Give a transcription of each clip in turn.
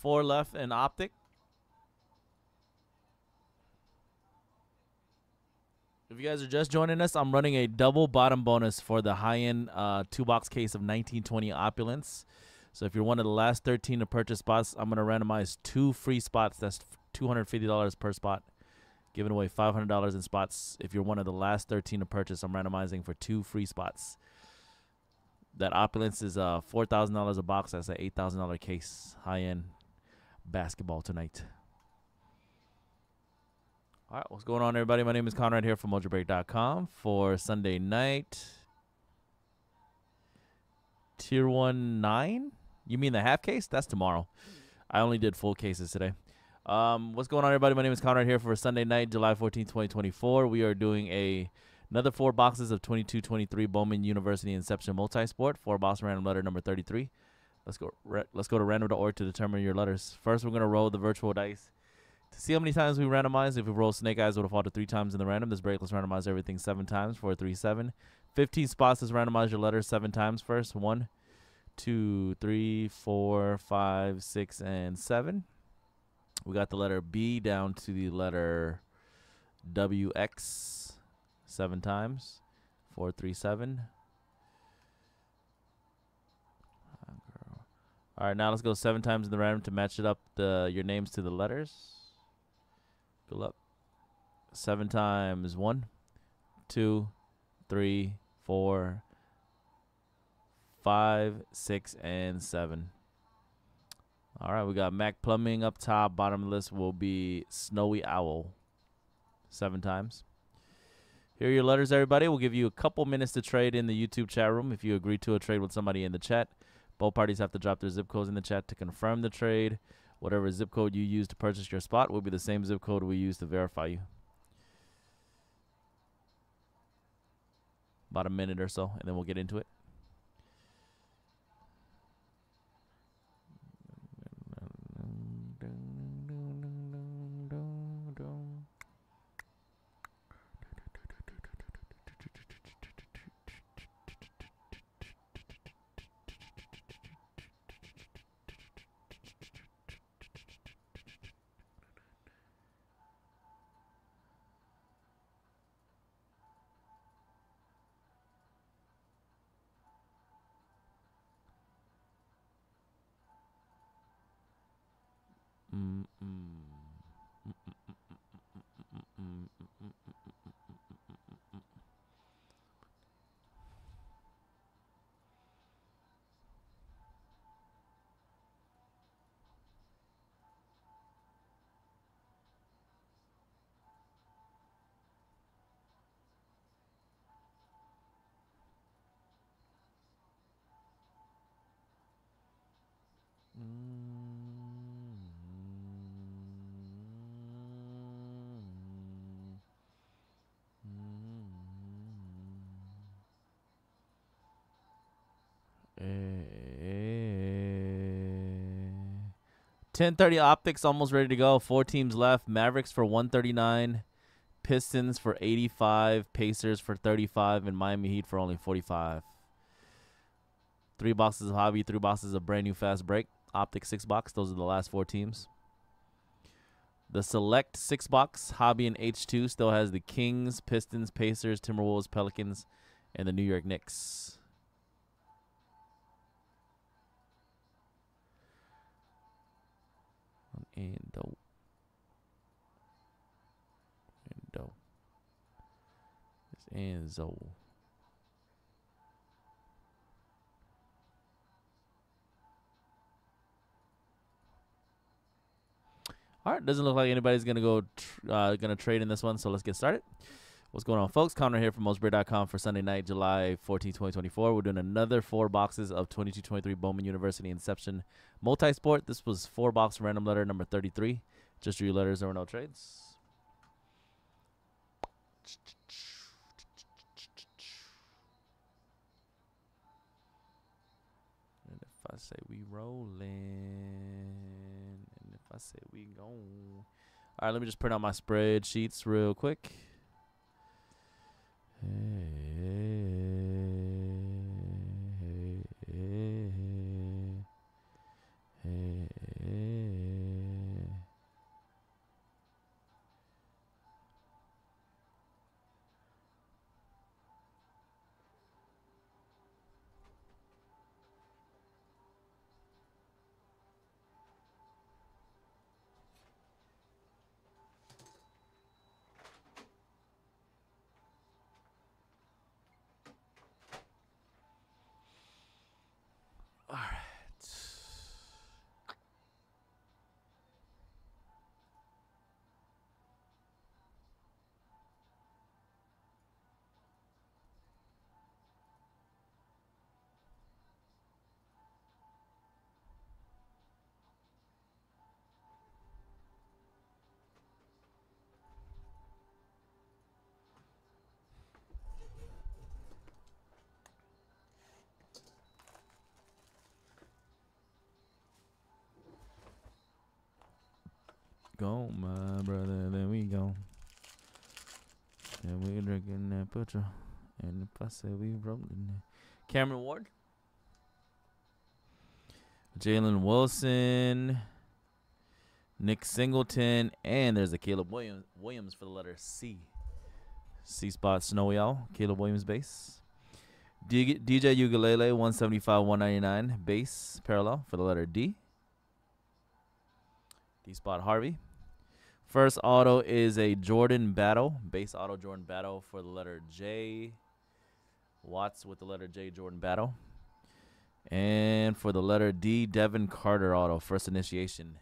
four left in Optic. If you guys are just joining us, I'm running a double bottom bonus for the high end uh, two box case of 1920 Opulence. So if you're one of the last 13 to purchase spots, I'm going to randomize two free spots. That's $250 per spot. Giving away $500 in spots. If you're one of the last 13 to purchase, I'm randomizing for two free spots. That Opulence is uh, $4,000 a box. That's an $8,000 case. High end basketball tonight. All right, what's going on, everybody? My name is Conrad here from MojoBreak.com for Sunday night. Tier 1 9? You mean the half case? That's tomorrow. I only did full cases today. Um, what's going on, everybody? My name is Conrad here for Sunday night, July 14, 2024. We are doing a another four boxes of 22-23 Bowman University Inception Multisport. Four box random letter number 33. Let's go. let's go to random.org to determine your letters. First, we're gonna roll the virtual dice to see how many times we randomize. If we roll snake eyes, it would have fallen to three times in the random. This break, let's randomize everything seven times. Four, three, seven. 15 spots. Let's randomize your letters seven times first. One, two, three, four, five, six, and seven. We got the letter B down to the letter WX seven times. Four, three, seven. All right, now let's go seven times in the random to match it up the your names to the letters. Good luck. Seven times one, two, three, four, five, six, and seven. All right, we got Mac Plumbing up top. Bottom of the list will be Snowy Owl. Seven times. Here are your letters, everybody. We'll give you a couple minutes to trade in the YouTube chat room. If you agree to a trade with somebody in the chat, both parties have to drop their zip codes in the chat to confirm the trade. Whatever zip code you use to purchase your spot will be the same zip code we use to verify you. About a minute or so, and then we'll get into it. 嗯嗯。1030 optics almost ready to go. Four teams left. Mavericks for 139, Pistons for 85, Pacers for 35, and Miami Heat for only 45. Three boxes of hobby, three boxes of brand new fast break. Optic six box. Those are the last four teams. The select six box hobby and H2 still has the Kings, Pistons, Pacers, Timberwolves, Pelicans, and the New York Knicks. Endo. Endo. It's Enzo. All right, doesn't look like anybody's gonna go uh, gonna trade in this one, so let's get started. What's going on, folks? Connor here from MojoBreak.com for Sunday night, July 14, 2024. We're doing another four boxes of 2223 Bowman University Inception Multisport. This was four box random letter number 33. Just your letters, there were no trades. And if I say we rolling, and if I say we gone. All right, let me just print out my spreadsheets real quick. Hey, go, my brother. Then we go. And we drinking that petrol. And I say we rolling it. Cameron Ward. Jalen Wilson. Nick Singleton. And there's a Caleb Williams, Williams for the letter C. C spot Snowy Owl. Caleb Williams base. DJ Uiagalelei 175 199 base parallel for the letter D. D spot Harvey. First auto is a Jordan Battle, base auto Jordan Battle for the letter J. Watts with the letter J Jordan Battle. And for the letter D, Devin Carter auto, first initiation.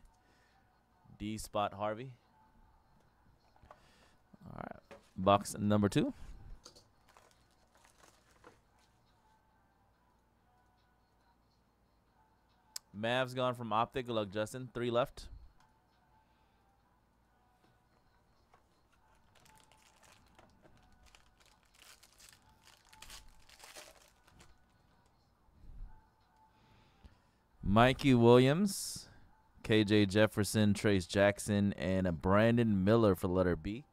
D spot Harvey. All right. Box number two. Mavs gone from Optic. Good luck, Justin. Three left. Mikey Williams, KJ Jefferson, Trayce Jackson, and a Brandon Miller for letter B.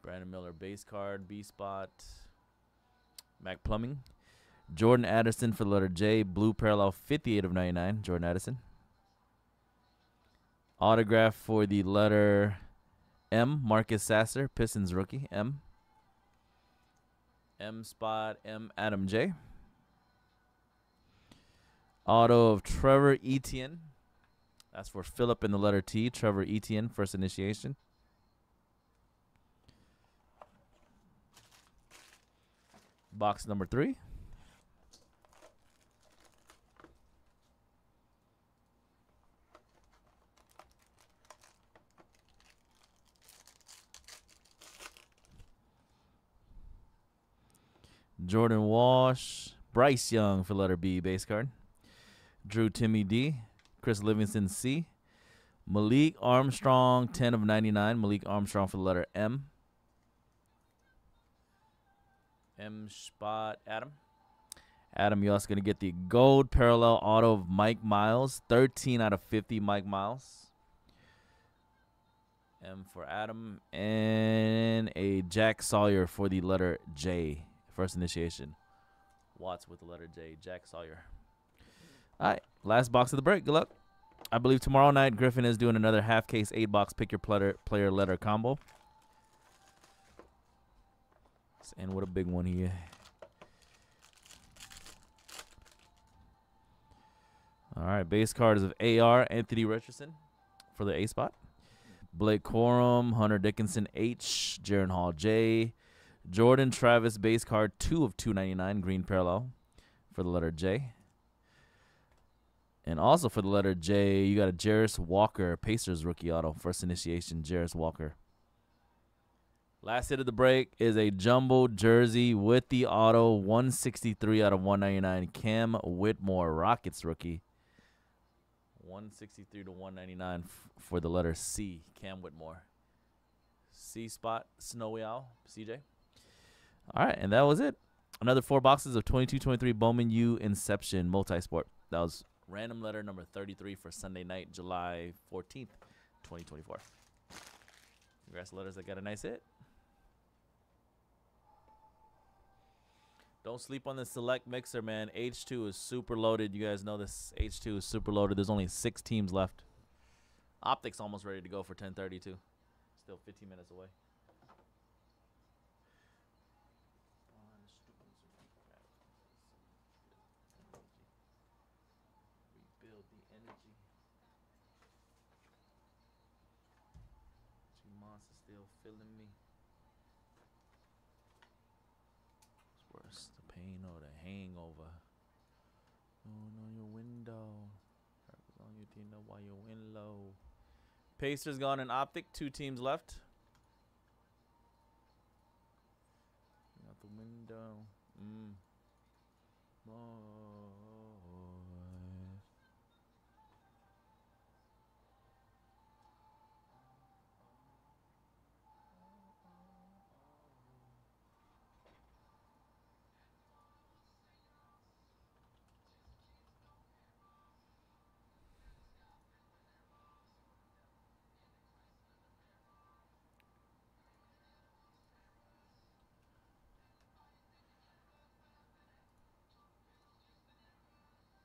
Brandon Miller base card, B spot. Mac Plumbing. Jordan Addison for letter J, blue parallel 58 of 99, Jordan Addison. Autograph for the letter M, Marcus Sasser, Pistons rookie, M. M spot, M, Adam J. Auto of Trevor Etienne. That's for Philip in the letter T. Trevor Etienne, first initiation. Box number three. Jordan Walsh, Bryce Young for letter B base card. Drew Timme D, Chris Livingston C, Malik Armstrong 10 of 99. Malik Armstrong for the letter M. M spot Adam. Adam, you're also going to get the gold parallel auto of Mike Miles. 13 out of 50 Mike Miles. M for Adam. And a Jack Sawyer for the letter J. First initiation. Watts with the letter J. Jack Sawyer. All right. Last box of the break. Good luck. I believe tomorrow night Griffin is doing another half case eight box pick your player player letter combo. And what a big one here. All right, base card is of AR Anthony Richardson for the A spot. Blake Corum, Hunter Dickinson H, Jaren Hall J, Jordan Travis base card two of two ninety nine green parallel for the letter J. And also for the letter J, you got a Jarace Walker Pacers rookie auto first initiation Jarace Walker. Last hit of the break is a jumbo jersey with the auto 163 out of 199 Cam Whitmore Rockets rookie. 163 to 199 f- for the letter C, Cam Whitmore. C spot, Snowy Owl, CJ. All right, and that was it. Another four boxes of 22 23 Bowman U Inception Multisport. That was random letter number 33 for Sunday night, July 14th, 2024. Congrats letters that got a nice hit. Don't sleep on the select mixer, man. H2 is super loaded. You guys know this H2 is super loaded. There's only six teams left. Optics almost ready to go for 1032. Still 15 minutes away. Rebuild the energy. Two monsters still feeling me. What's worse, the pain or the hangover? Going on your window. Purpose on your team while you win low. Pacers gone in optic. Two teams left.